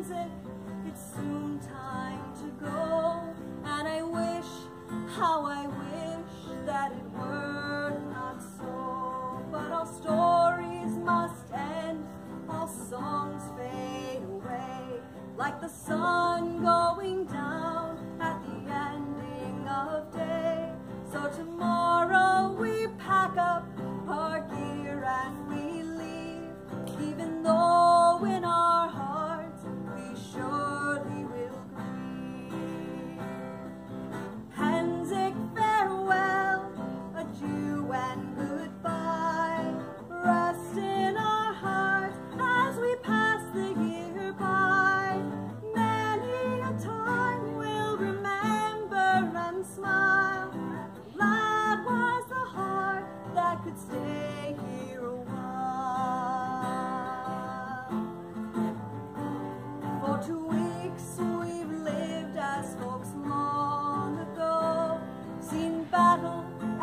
music, it's soon time to go. And I wish, how I wish that it were not so. But all stories must end, all songs fade away, like the sun going down at the ending of day. So tomorrow we pack up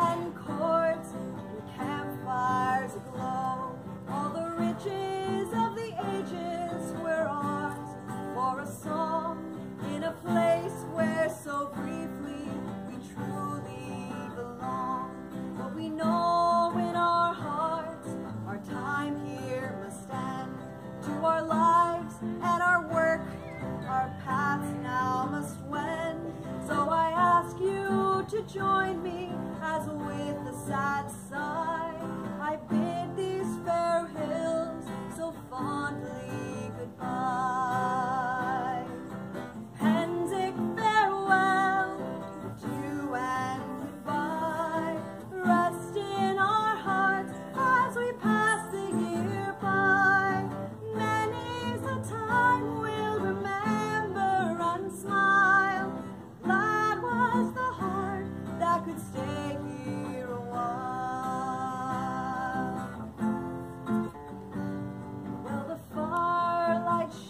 and courts and campfires aglow. All the riches of the ages were ours for a song in a place where so briefly we truly belong. But we know in our hearts our time here must end. To our lives and our work, our paths now must wend. To join me as with a sad sigh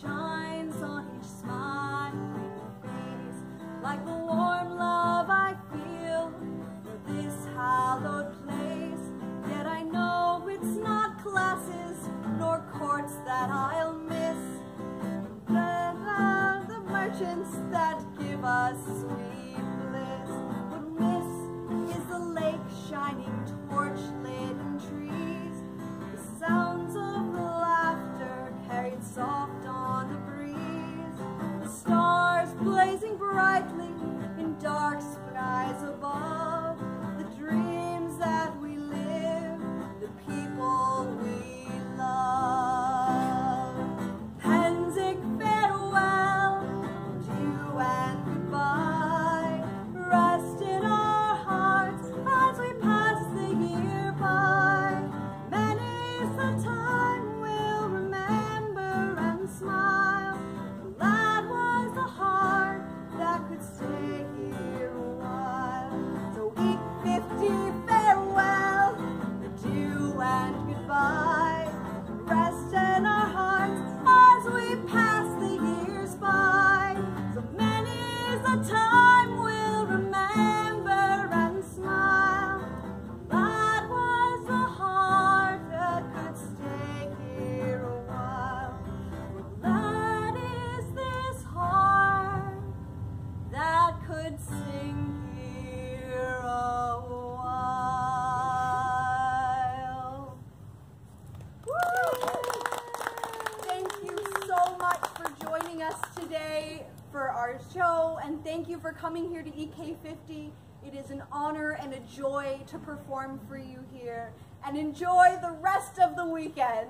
shines on each smiling face, like the warm love I feel for this hallowed place. Yet I know it's not classes nor courts that I'll miss. The, the merchants that give us sweet brightly in dark skies above. Thank you for coming here to EK50. It is an honor and a joy to perform for you here, and enjoy the rest of the weekend.